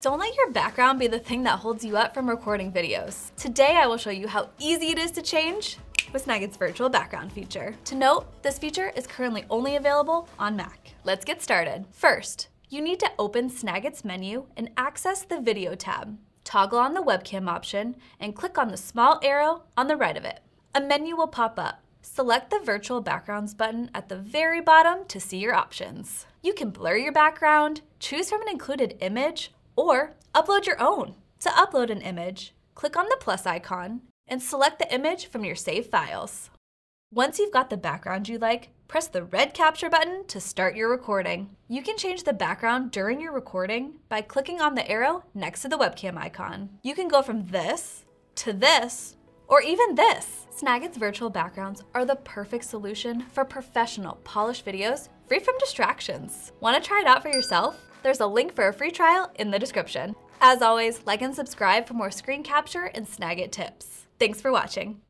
Don't let your background be the thing that holds you up from recording videos. Today I will show you how easy it is to change with Snagit's virtual background feature. To note, this feature is currently only available on Mac. Let's get started. First, you need to open Snagit's menu and access the Video tab. Toggle on the webcam option and click on the small arrow on the right of it. A menu will pop up. Select the Virtual Backgrounds button at the very bottom to see your options. You can blur your background, choose from an included image, or upload your own. To upload an image, click on the plus icon and select the image from your saved files. Once you've got the background you like, press the red capture button to start your recording. You can change the background during your recording by clicking on the arrow next to the webcam icon. You can go from this to this or even this. Snagit's virtual backgrounds are the perfect solution for professional polished videos free from distractions. Want to try it out for yourself? There's a link for a free trial in the description. As always, like and subscribe for more screen capture and Snagit tips. Thanks for watching.